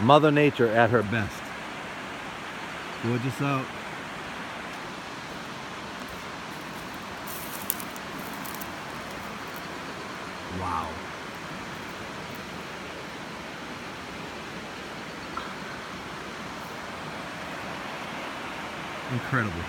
Mother Nature at her best. Gorgeous out. Wow. Incredible.